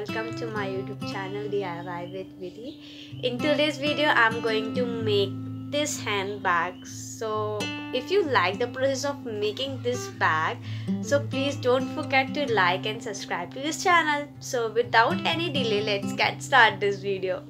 welcome to my YouTube channel DIY with Vidhi. In today's video, I'm going to make this handbag. So, if you like the process of making this bag, so please don't forget to like and subscribe to this channel. So, without any delay, let's get start this video.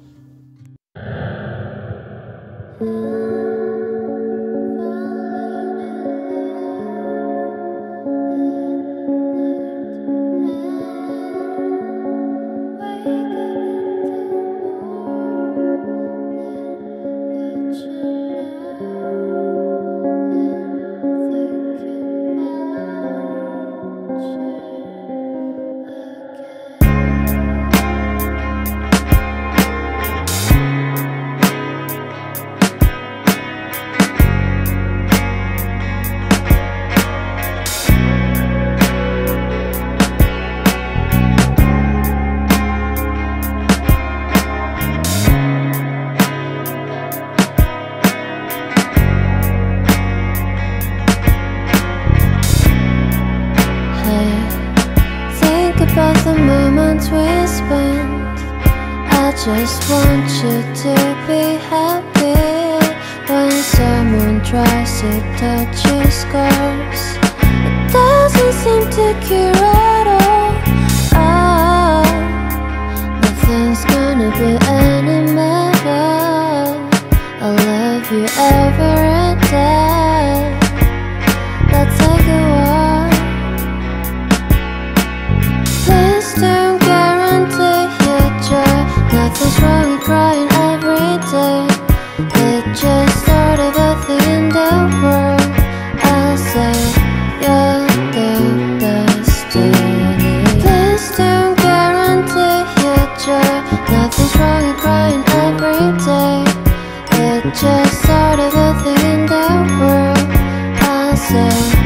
We spent I just want you to be happy When someone tries to touch your scars. It doesn't seem to cure I'll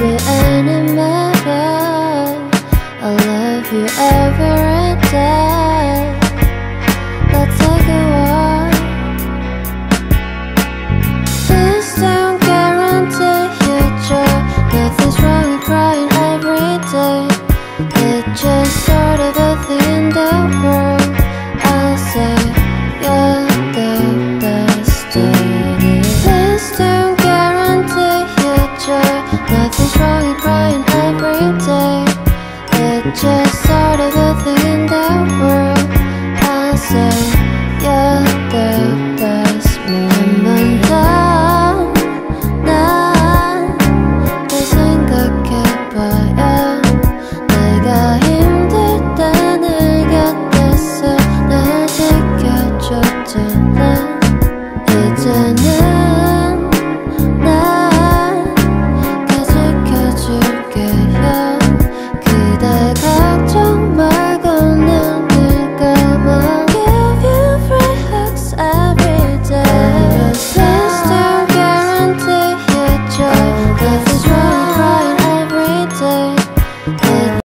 gonna be any better I love you every day Let's take a walk. Please don't guarantee your joy. Nothing's wrong with crying every day. It's just sort of a thing in the world just of a thing in the world I'll say you're the best moment 난널 생각해봐야 내가 힘들 때내 곁에서 날 지켜줬잖아